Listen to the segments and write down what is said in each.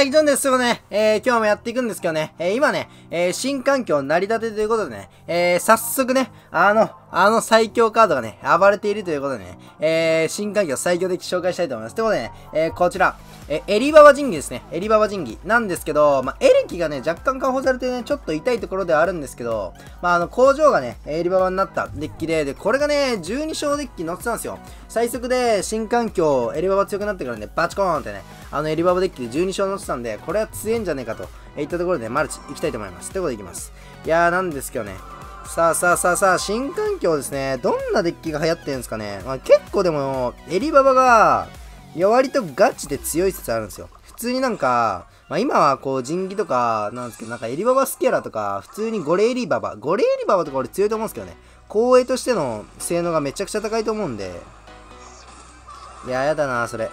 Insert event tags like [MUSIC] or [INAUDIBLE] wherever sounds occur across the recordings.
から以上ですよね。えー、今日もやっていくんですけどね。えー、今ね、えー、新環境成り立てということでね、えー、早速ね、あの、あの最強カードがね、暴れているということでね、えー、新環境最強的紹介したいと思います。ということでね、えー、こちら、えエリババ神器ですね。エリババ神器なんですけど、まあ、エレキがね、若干解放されてね、ちょっと痛いところではあるんですけど、まあ、あの、工場がね、エリババになったデッキで、で、これがね、12勝デッキ乗ってたんですよ。最速で新環境、エリババ強くなってからね、バチコーンってね、あの、エリババデッキで12勝乗ってたんで、これは強いんじゃねえかと、えいったところで、マルチ行きたいと思います。ということでいきます。いやー、なんですけどね、さあさあさあさあ、新環境ですね。どんなデッキが流行ってるんですかね。まあ、結構でも、エリババが、いや、割とガチで強い説あるんですよ。普通になんか、まあ、今はこう、人技とかなんですけど、なんかエリババスキャラとか、普通にゴレエリババ、ゴレエリババとか俺強いと思うんですけどね。光栄としての性能がめちゃくちゃ高いと思うんで。いや、やだな、それ。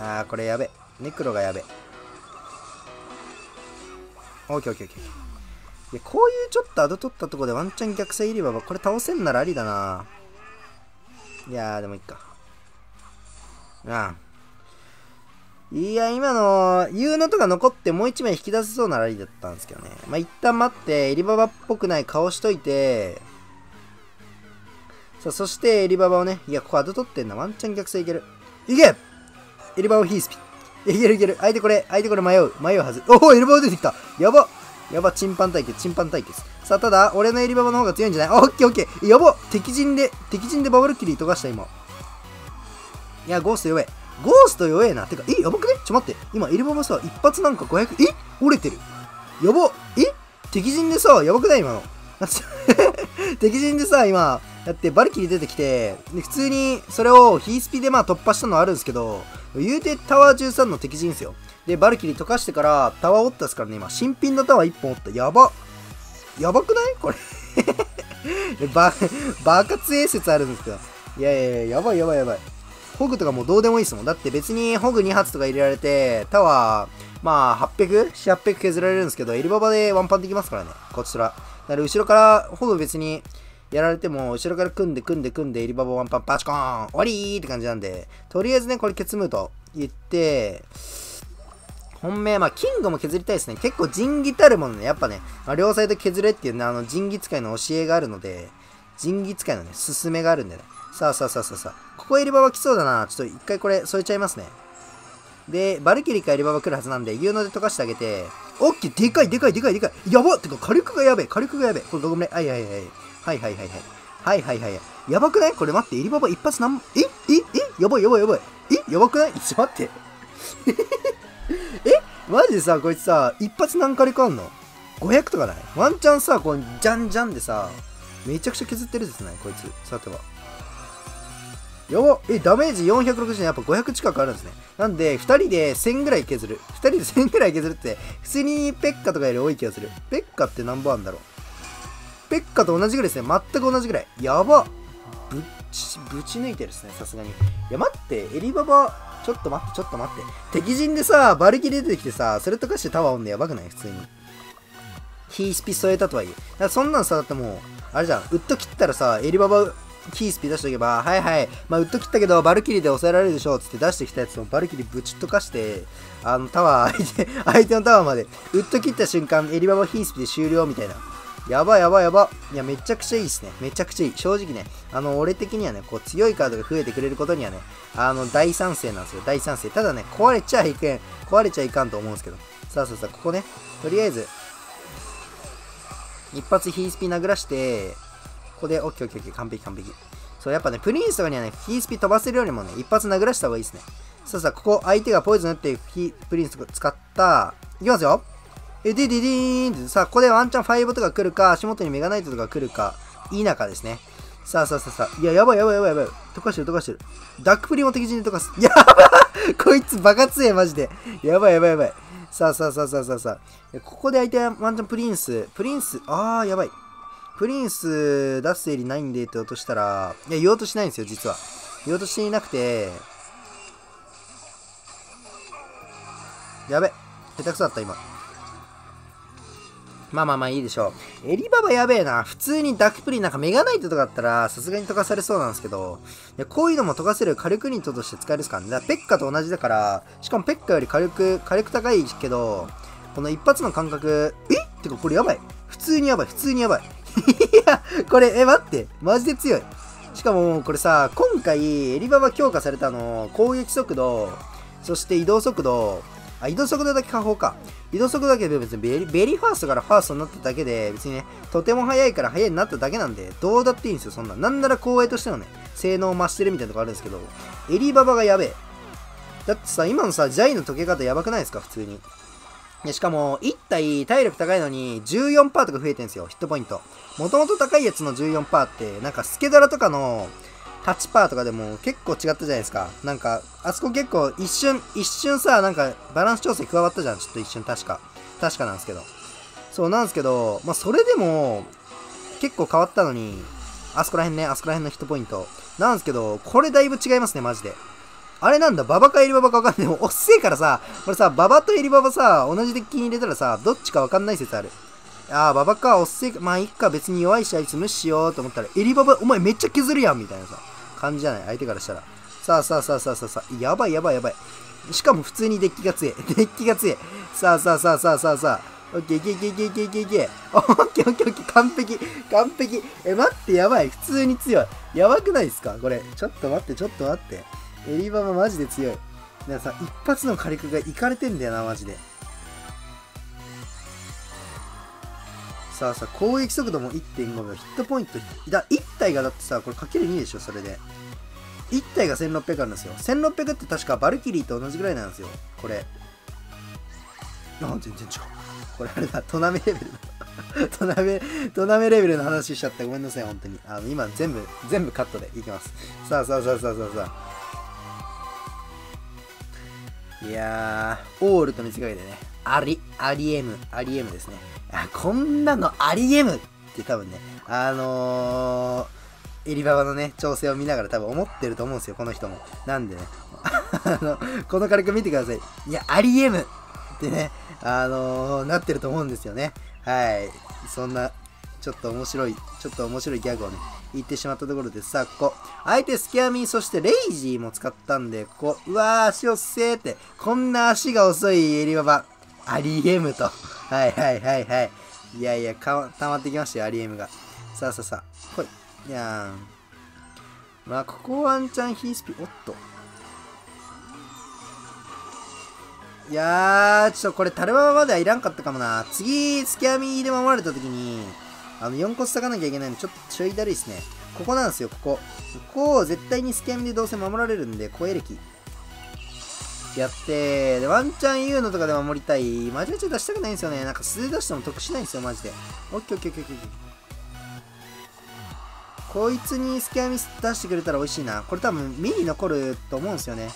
あー、これやべ。ネクロがやべ。オッケーオッケーオッケー。いや、こういうちょっとアド取ったとこでワンチャン逆サイリババ、これ倒せんならありだな。いやー、でもいいか。ああ。いや、今の、言うのとか残ってもう一枚引き出せそうなラリーだったんですけどね。まあ、一旦待って、エリババっぽくない顔しといて、さあ、そしてエリババをね、いや、ここアド取ってんな。ワンチャン逆性いける。いけエリババヒースピッ。いけるいける。相手これ、相手これ迷う。迷うはず。おお、エリババ出てきた。やばやば、チンパン対決、チンパン対決。さあ、ただ、俺のエリババの方が強いんじゃない？オッケーオッケー。やば敵陣で、敵陣でバブルキリー溶かした、今。いや、ゴースト弱え。ゴースト弱えな。てか、え、やばくね？ちょ、待って。今、エリババさ、一発なんか500、え？折れてる。やば。え？敵陣でさ、やばくない？今の。[LAUGHS] 敵陣でさ、今、だってバルキリー出てきて、で普通にそれをヒースピでまあ突破したのはあるんですけど、言うてタワー13の敵陣ですよ。で、バルキリー溶かしてからタワー折ったですからね、今、新品のタワー1本折った。やば。やばくない？これバ、バカ強い説あるんですけど。いやいやいや、やばいやばいやばい。ホグとかもうどうでもいいですもん。だって別にホグ2発とか入れられて、タワー、まあ、800、800削られるんですけど、エリババでワンパンできますからね。こちら。だから後ろから、ホグ別に、やられても、後ろから組んで組んで組んで、エリババワンパンパチコーン終わりーって感じなんで、とりあえずね、これケツムーと言って、本命、まあ、キングも削りたいですね。結構仁義たるものね、やっぱね、まあ、両サイド削れっていうね、あの、仁義使いの教えがあるので、仁義使いのね、勧めがあるんでね。さあさあさあさあさあ。ここエリババ来そうだな。ちょっと一回これ添えちゃいますね。で、バルキリーかエリババ来るはずなんで、有能で溶かしてあげて、オッケーでかいでかいでかいでかいやばってか火力がやべえ火力がやべえこれどごめんはいはいはいはいはいはいはい。はいはいはい。やばくない？これ待って、イリババ一発なん、え？え？え？やばいやばいやばい。え？やばくない？[LAUGHS] ちょっと待って。え？マジでさ、こいつさ、一発何回かあんの ?500 とかない？ワンチャンさ、こうジャンジャンでさ、めちゃくちゃ削ってるですね、こいつ。さては。やばえ、ダメージ460、やっぱ500近くあるんですね。なんで、2人で1000ぐらい削る。2人で1000ぐらい削るって、普通にペッカとかより多い気がする。ペッカって何本あるんだろう？ペッカと同じぐらいですね。全く同じぐらい。やばぶち、ぶち抜いてるっすね、さすがに。いや、待って、エリババ、ちょっと待って、ちょっと待って。敵陣でさ、バルキリ出てきてさ、それとかしてタワーオンでやばくない？普通に。ヒースピ添えたとはいえ。だからそんなんさ、だってもう、あれじゃん、ウッド切ったらさ、エリババキースピ出しておけば、はいはい、まあ、ウッド切ったけど、バルキリーで抑えられるでしょ、つって出してきたやつをバルキリーぶちっとかして、あの、タワー、相手、相手のタワーまで、ウッド切った瞬間、エリババヒースピで終了みたいな。やばいやばいやば。いや、めちゃくちゃいいっすね。めちゃくちゃいい。正直ね、あの、俺的にはね、こう、強いカードが増えてくれることにはね、あの、大賛成なんですよ。大賛成。ただね、壊れちゃいけん。壊れちゃいかんと思うんですけど。さあさあさあ、ここね、とりあえず、一発ヒースピ殴らして、ここで、オッケーオッケーオッケー、完璧完璧。そう、やっぱね、プリンスとかにはね、ヒースピ飛ばせるよりもね、一発殴らした方がいいですね。さあさあ、ここ、相手がポイズン打ってヒプリンスとか使った、いきますよえ、でででーんって、さあ、ここでワンチャン5とか来るか、足元にメガナイトとか来るか、いい中ですね。さあさあさあさあ、いや、やばいやばいやばいやばい。溶かしてる溶かしてる。ダックプリも敵陣で溶かす。[LAUGHS] やばこいつバカ強え、マジで。やばいやばいやばい。さあさあさあさあさあさあ。ここで相手はワンチャンプリンス。プリンス、あー、やばい。プリンス出すエリないんでって落としたら、いや、言おうとしないんですよ、実は。言おうとしていなくて、やべ。下手くそだった、今。まあまあまあいいでしょう。エリババやべえな。普通にダックプリンなんかメガナイトとかだったらさすがに溶かされそうなんですけど、こういうのも溶かせる火力ニットとして使えるですかね。だからペッカと同じだから、しかもペッカより火力、火力高いけど、この一発の感覚、え？ってかこれやばい。普通にやばい。普通にやばい。いや、これ、え、待って。マジで強い。しかもこれさ、今回エリババ強化されたの、攻撃速度、そして移動速度、あ、移動速度だけ下方か。移動速度だけで別に very very fast から fast になっただけで、別にね、とても速いから速いになっただけなんで、どうだっていいんですよ、そんな。なんなら後衛としてのね、性能を増してるみたいなとこあるんですけど、エリババがやべえ。だってさ、今のさ、ジャイの溶け方やばくないですか、普通に。でしかも、1体体力高いのに14%とか増えてんすよ、ヒットポイント。もともと高いやつの14%って、なんかスケドラとかの8%とかでも結構違ったじゃないですか。なんか、あそこ結構一瞬、一瞬さ、なんかバランス調整加わったじゃん。ちょっと一瞬確か。確かなんですけど。そうなんですけど、まあそれでも、結構変わったのに、あそこら辺ね、あそこら辺のヒットポイント。なんですけど、これだいぶ違いますね、マジで。あれなんだ、ババかエリババかわかんない。でも、おっせえからさ、これさ、ババとエリババさ、同じデッキに入れたらさ、どっちかわかんない説ある。ああ、ババか、おっせえか、まあいっか、別に弱いしあいつ無視しようと思ったら、エリババ、お前めっちゃ削るやんみたいなさ。感じじゃない？相手からしたら。さあさあさあさあさあさあ、やばいやばいやばい。しかも普通にデッキが強い。デッキが強い。さあさあさあさあさあさあ。オッケーいけいけいけいけいけいけ。オッケーオッケーオッケー。完璧。完璧。え、待って、やばい。普通に強い。やばくないですか？これ。ちょっと待って、ちょっと待って。エリババマジで強い。だからさ、一発の火力がいかれてんだよな、マジで。さあさあ、攻撃速度も1.5秒、ヒットポイント、だ、1体がだってさ、これかける2でしょ、それで。1体が1600あるんですよ。1600って確かバルキリーと同じぐらいなんですよ。これ。あ、全然違う。これあれだ、トナメレベルだ。[LAUGHS] トナメ、トナメレベルの話しちゃったごめんなさい、本当に。あの、今全部、全部カットでいきます。さあさあさあさあさあさあ。いやー、オールと見せかけてね。アリ、アリエム、アリエムですね。あ、こんなのありえむって多分ね、あのー、エリババのね、調整を見ながら多分思ってると思うんですよ、この人も。なんでね、[LAUGHS] あの、この軽く見てください。いや、ありえむってね、あのー、なってると思うんですよね。はい。そんな、ちょっと面白い、ちょっと面白いギャグをね、言ってしまったところでさあ、ここ、相手スキャミー、そしてレイジーも使ったんで、ここ、うわー、足をせーって、こんな足が遅いエリババ、ありえむと。はいはいはいはい。いやいや、か溜まってきましたよ、アリエムが。さあさあさあ。ほい。いやーん。まあ、ここワンチャンヒースピ、おっと。いやー、ちょっとこれ、タルババまではいらんかったかもな。次、スキャミで守られた時に、あの、4個下かなきゃいけないの、ちょっとちょいだるいっすね。ここなんですよ、ここ。ここを絶対にスキャミでどうせ守られるんで、声エレキ。やって、で、ワンチャン言うのとかで守りたい。間違えちゃ出したくないんですよね。なんか素で出しても得しないんですよ、マジで。オッケーオッケーオッケーオッケー。こいつにスキャミス出してくれたら美味しいな。これ多分目に残ると思うんですよね。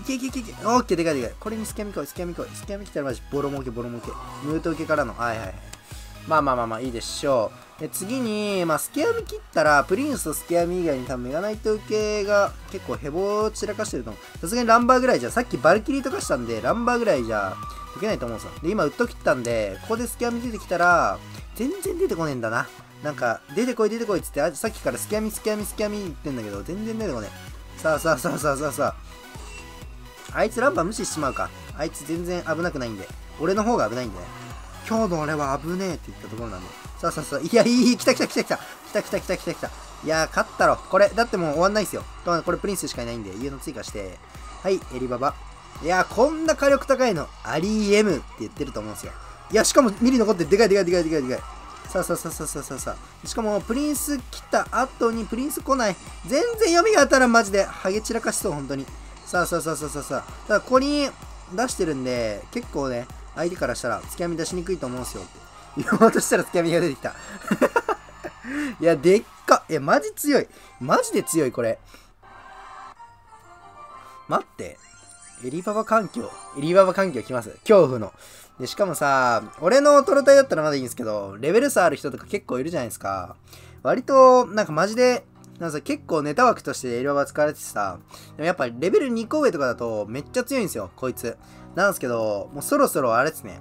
いけいけいけいけ。オッケーでかいでかい。これにスキャミ来い、スキャミ来い。スキャミ来たらマジボロ儲けボロ儲け。ムート受けからの。はいはいはい。まあまあまあまあいいでしょう。で次に、まあ、スケアミ切ったら、プリンスとスケアミ以外に多分メガナイト受けが結構ヘボ散らかしてると思う。さすがにランバーぐらいじゃ、さっきバルキリーとかしたんで、ランバーぐらいじゃ解けないと思うんですよ。で、今ウッド切ったんで、ここでスケアミ出てきたら、全然出てこねえんだな。なんか、出てこい出てこいっつって、さっきからスキャミスキャミスキャミ言ってんだけど、全然出てこねえ。さあさあさあさあさあさあ。あいつランバー無視しちまうか。あいつ全然危なくないんで。俺の方が危ないんでね。今日の俺は危ねえって言ったところなんで。さあさあさあ、いや、いい、来た来た来た来た。来た来た来た来た来た。いやー、勝ったろ。これ、だってもう終わんないっすよ。これプリンスしかいないんで、家の追加して。はい、エリババ。いやー、こんな火力高いの、アリーエムって言ってると思うんですよ。いや、しかもミリ残ってでかいでかいでかいでかいでかい。さあさあさあさあさあさあさあ。しかも、プリンス来た後にプリンス来ない。全然読みが当たらん、マジで。ハゲ散らかしそう、本当に。さあさあさあさあさあさあ。だからここに出してるんで、結構ね、相手からしたら、付き合み出しにくいと思うんですよって。言おうとしたらスキャミが出てきた [LAUGHS] いや、でっか。いや、マジ強い。マジで強い、これ。待って。エリババ環境。エリババ環境来ます。恐怖の。で、しかもさ、俺のトロタイだったらまだいいんですけど、レベル差ある人とか結構いるじゃないですか。割と、なんかマジで、なんか結構ネタ枠としてエリババ使われててさ、でもやっぱレベル2個上とかだとめっちゃ強いんですよ、こいつ。なんですけど、もうそろそろあれですね。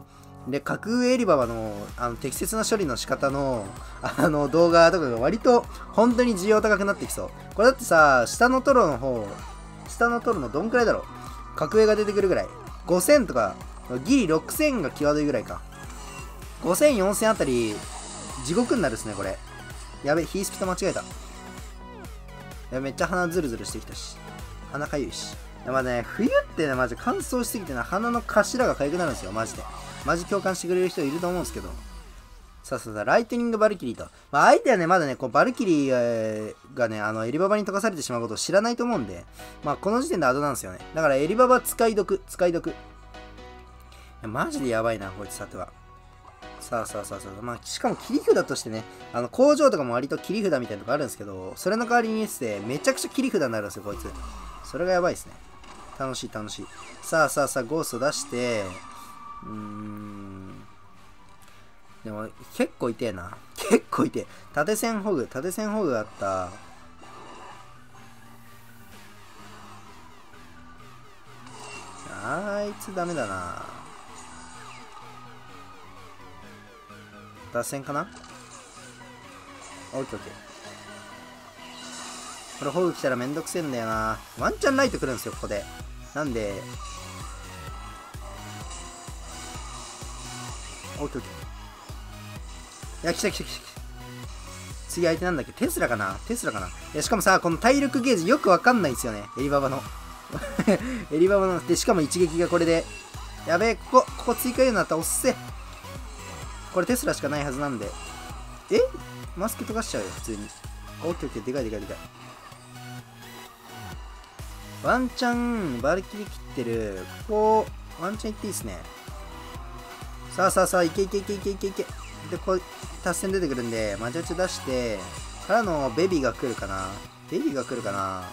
で、格上エリババのあの適切な処理の仕方のあの動画とかが割と本当に需要高くなってきそう。これだってさ、下のトロの方、下のトロのどんくらいだろう？格上が出てくるぐらい。5000とか、ギリ6000が際どいぐらいか。5000、4000あたり、地獄になるっすね、これ。やべ、ヒースピと間違えた。やめっちゃ鼻ズルズルしてきたし。鼻かゆいし。やまあね、冬ってね、マジ乾燥しすぎてな、鼻の頭がかゆくなるんですよ、マジで。マジ共感してくれる人いると思うんですけど。さあさあさあ、ライトニングバルキリーと。まあ、相手はね、まだね、こうバルキリー、がね、あの、エリババに溶かされてしまうことを知らないと思うんで、まあ、この時点でアドなんですよね。だから、エリババ使い得、使い得。いやマジでやばいな、こいつさては。さあさあさあさあ、まあ、しかも切り札としてね、あの、工場とかも割と切り札みたいなとこあるんですけど、それの代わりにして、めちゃくちゃ切り札になるんですよ、こいつ。それがやばいですね。楽しい楽しい。さあさあさあ、ゴースト出して、うーん。でも、結構痛えな。結構痛え。縦線ホグ、縦線ホグあった。あいつダメだな。脱線かな？オッケーオッケー。これホグ来たらめんどくせえんだよな。ワンチャンライト来るんですよ、ここで。なんで、オッケーオッケー。いや、来た来た来た来た。次相手なんだっけ？テスラかな？テスラかな？いや、しかもさ、この体力ゲージよくわかんないんですよね。エリババの。[LAUGHS] エリババの。で、しかも一撃がこれで。やべえ、ここ、ここ追加言うなったらおっせ。これテスラしかないはずなんで。え？マスク溶かしちゃうよ、普通に。オッケーオッケー、でかいでかいでかい。ワンチャン、バルキリ切ってる。ここ、ワンチャン行っていいっすね。さあさあさあ、いけいけいけいけいけいけ。で、こう、達成出てくるんで、マジャチ出して、からのベビーが来るかな。ベビーが来るかな。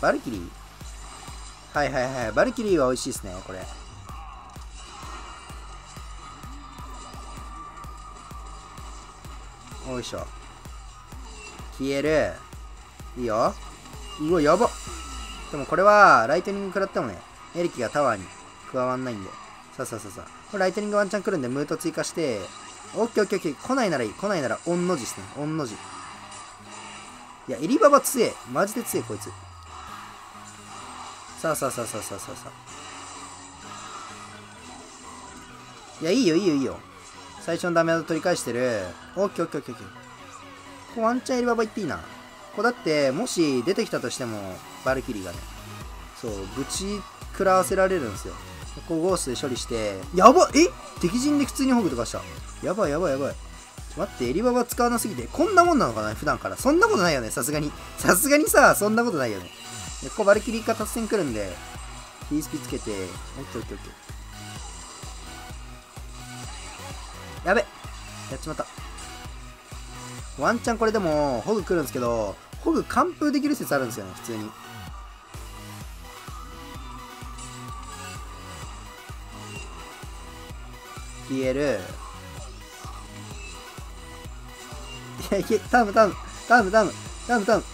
バルキリーはいはいはい。バルキリーは美味しいですね、これ。おいしょ。消える。いいよ。うわ、やばでもこれは、ライトニング食らってもね、エリキがタワーに加わんないんで。さあさあさあさあ。これライトニングワンチャン来るんで、ムート追加して、オッケーオッケーオッケー。来ないならいい。来ないなら、オンの字ですね。オンの字。いや、エリババ強え。マジで強え、こいつ。さあさあさあさあさあさあさあ。いや、いいよいいよいいよ。最初のダメージ取り返してる。オッケーオッケーオッケーオッケー。ここワンチャンエリババ行っていいな。ここだって、もし出てきたとしても、バルキリーがね、そう、ぶち食らわせられるんですよ。ここゴースで処理して、やばえ？敵陣で普通にホグとかした。やばいやばいやばい。待って、エリババ使わなすぎて、こんなもんなのかな？普段から。そんなことないよね、さすがに。[LAUGHS] さすがにさ、そんなことないよね。でここバルキリーか達成来るんで、ヒースピつけて、オッケーオッケーオッケー。やべやっちまった。ワンチャンこれでも、ホグ来るんですけど、ホグ完封できる説あるんですよね、普通に。消える。いや、いけ、タムタム、タムタム、タムタム。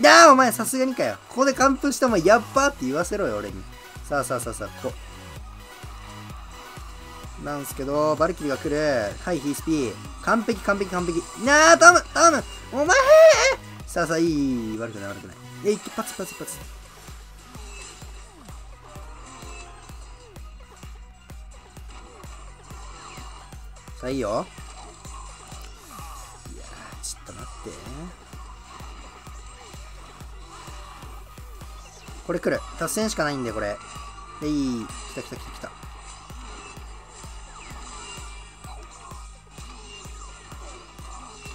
いやー、お前さすがにかよ。ここで完封してお前、やっばーって言わせろよ、俺に。さあさあさあさあ、ここ。なんすけど、バルキリーが来る。はい、ヒースピー。完璧、完璧、完璧。なあ、タム、タム、お前さあさあ、いい。悪くない、悪くない。え、一発、一発、一発。さあ、いいよ。いや、ちょっと待って。これ来る。達成しかないんで、これ。で、いい。来た来た来た来た。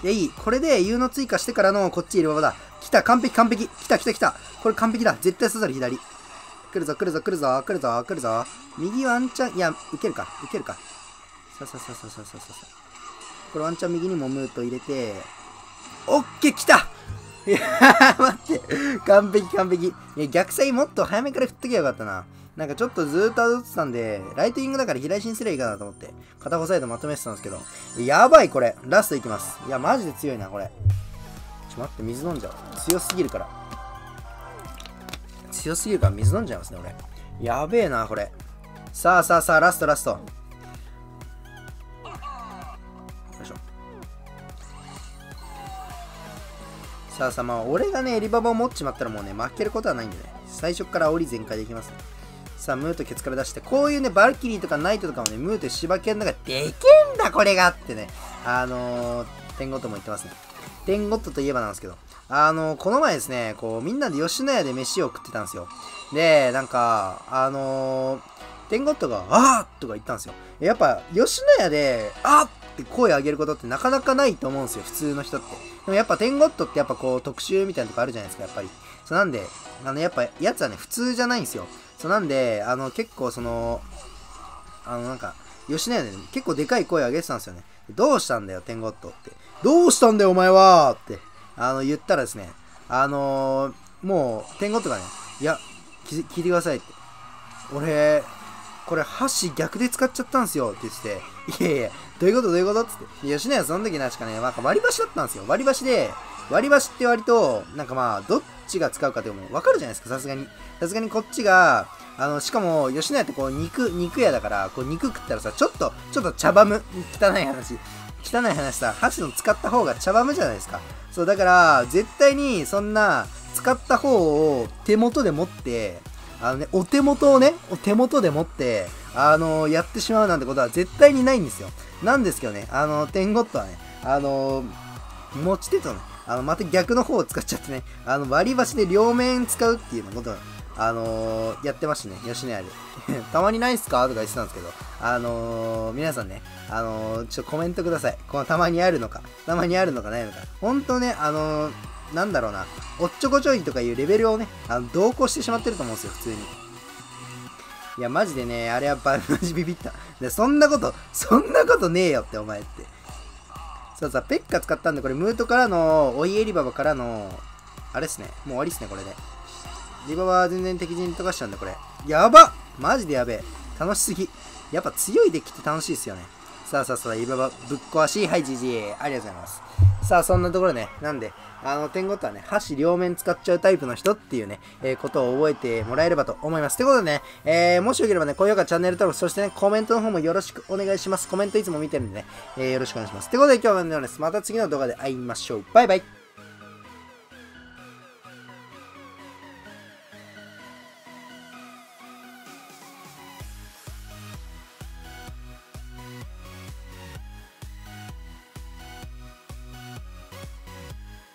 いや、いい。これで U の追加してからのこっちいるババだ。来た、完璧、完璧。来た、来た、来た。これ完璧だ。絶対刺さる、左。来るぞ、来るぞ、来るぞ、来るぞ、来るぞ。右ワンチャン、いや、いけるか、いけるか。さささささささこれワンチャン右にもムート入れて、オッケー来たいや [LAUGHS] 待って、完璧完璧。いや、逆サイもっと早めから振っときゃよかったな。なんかちょっとずーっと踊ってたんで、ライトニングだから左心すりゃいいかなと思って、片方サイドまとめてたんですけど、やばいこれ、ラストいきます。いや、マジで強いな、これ。ちょ、待って、水飲んじゃう。強すぎるから。強すぎるから水飲んじゃいますね、俺。やべえな、これ。さあさあさあ、ラストラスト。さあさ、まあ、俺がね、エリババを持っちまったらもうね、負けることはないんでね、最初から煽り全開できますね。さあ、ムーとケツから出して、こういうね、バルキリーとかナイトとかもね、ムーと柴犬の中ででけんだ、これがってね、あのー、天ゴットも言ってますね。天ゴットといえばなんですけど、あのー、この前ですね、こう、みんなで吉野家で飯を食ってたんですよ。で、なんか、あのー、天ゴットが、あーとか言ったんですよ。やっぱ、吉野家で、あーって声上げることってなかなかないと思うんですよ、普通の人って。でもやっぱ天ゴットってやっぱこう特集みたいなとこあるじゃないですか、やっぱり。そうなんで、あの、やっぱ、やつはね、普通じゃないんですよ。そうなんで、あの、結構その、あの、なんか、吉野家で、ね、結構でかい声上げてたんですよね。どうしたんだよ、天ゴットって。どうしたんだよ、お前はって、あの、言ったらですね、あのー、もう、天ゴットがね、いや、聞いてくださいって。俺、これ箸逆で使っちゃったんすよって言ってて、いやいや、どういうことどういうことっつって。吉野家その時なしかね、なんか割り箸だったんですよ。割り箸で、割り箸って割と、なんかまあ、どっちが使うかってもわかるじゃないですか、さすがに。さすがにこっちが、あの、しかも、吉野家ってこう、肉、肉屋だから、こう、肉食ったらさ、ちょっと、ちょっと茶番む、汚い話。汚い話さ、箸の使った方が茶番むじゃないですか。そう、だから、絶対に、そんな、使った方を手元で持って、あのね、お手元をね、お手元で持って、あの、やってしまうなんてことは絶対にないんですよ。なんですけどね、あのー、テンゴットはね、あの、持ち手とね、あの、また逆の方を使っちゃってね、あの、割り箸で両面使うっていうのこと、あのー、やってましたね、吉野家で。[LAUGHS] たまにないっすか？とか言ってたんですけど、あのー、皆さんね、あのー、ちょっとコメントください。このたまにあるのか、たまにあるのかないのか。ほんとね、あのなんだろうな、おっちょこちょいとかいうレベルをね、あの同行してしまってると思うんですよ、普通に。いや、マジでね、あれやっぱ、マジビビった。で、そんなこと、そんなことねえよって、お前って。そうさ、ペッカ使ったんで、これ、ムートからの、追いエリババからの、あれっすね。もう終わりっすね、これで。リババは全然敵陣溶かしちゃうんだ、これ。やばマジでやべえ。楽しすぎ。やっぱ強いデッキって楽しいっすよね。さあさあさあ、いばばぶっ壊し、はい、じじい。ありがとうございます。さあ、そんなところね、なんで、あの、点ごとはね、箸両面使っちゃうタイプの人っていうね、えー、ことを覚えてもらえればと思います。ということでね、えー、もしよければね、高評価、チャンネル登録、そしてね、コメントの方もよろしくお願いします。コメントいつも見てるんでね、えー、よろしくお願いします。ということで今日はね。また次の動画で会いましょう。バイバイ。